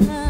love.